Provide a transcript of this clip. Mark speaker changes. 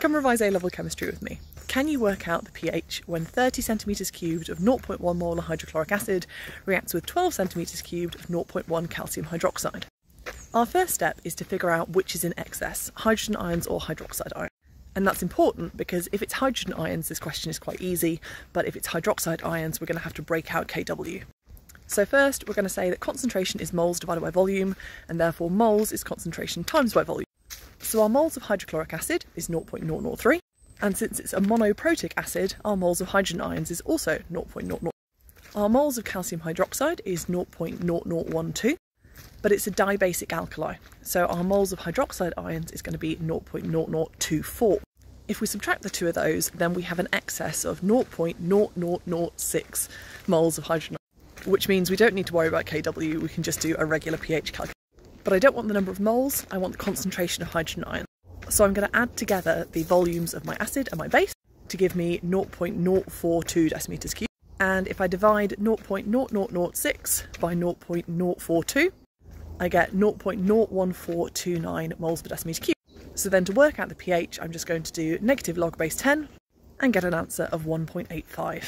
Speaker 1: Come revise A-level chemistry with me. Can you work out the pH when 30 centimetres cubed of 0.1 molar hydrochloric acid reacts with 12 centimetres cubed of 0.1 calcium hydroxide? Our first step is to figure out which is in excess, hydrogen ions or hydroxide ions. And that's important because if it's hydrogen ions, this question is quite easy, but if it's hydroxide ions, we're going to have to break out Kw. So first, we're going to say that concentration is moles divided by volume, and therefore moles is concentration times by volume. So our moles of hydrochloric acid is 0.003, and since it's a monoprotic acid, our moles of hydrogen ions is also 0.00. Our moles of calcium hydroxide is 0.0012, but it's a dibasic alkali, so our moles of hydroxide ions is going to be 0.0024. If we subtract the two of those, then we have an excess of 0.0006 moles of hydrogen, which means we don't need to worry about Kw, we can just do a regular pH calculation. But I don't want the number of moles, I want the concentration of hydrogen ions. So I'm going to add together the volumes of my acid and my base to give me 0.042 decimeters cubed. And if I divide 0.0006 by 0.042, I get 0.01429 moles per decimeter cubed. So then to work out the pH, I'm just going to do negative log base 10 and get an answer of 1.85.